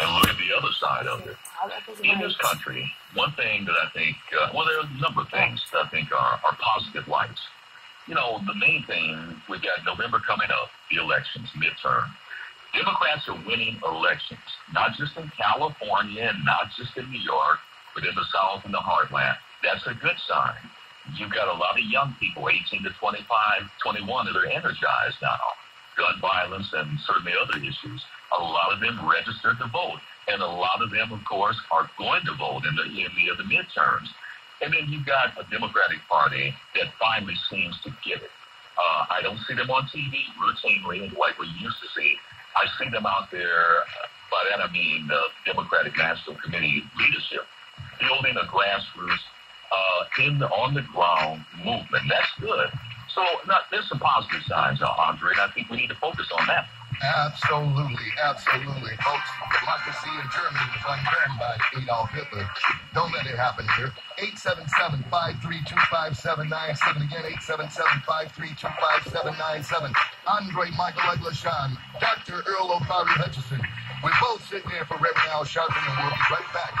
and look at the other side of it. In this country, one thing that I think, uh, well, there are a number of things that I think are, are positive lights. You know, the main thing, we've got November coming up, the elections, midterm. Democrats are winning elections, not just in California and not just in New York, but in the South and the heartland. That's a good sign. You've got a lot of young people, 18 to 25, 21, that are energized now. Gun violence and certainly other issues. A lot of them registered to vote. And a lot of them, of course, are going to vote in the, in the, the midterms. And then you've got a Democratic Party that finally seems to get it. Uh, I don't see them on TV routinely like we used to see. I see them out there. By that I mean the Democratic National Committee leadership building a grassroots uh, in the, on the ground movement. That's good. So not, there's some positive signs, uh, Andre, and I think we need to focus on that. Absolutely, absolutely. Folks, democracy in Germany was undone by Adolf Hitler. Don't let it happen here. 877-532-5797. Again, 877-532-5797. Andre Michael Eglishan, Dr. Earl Ofari Hutchinson. We're both sitting here for Reverend Al Sharpton, and we'll be right back.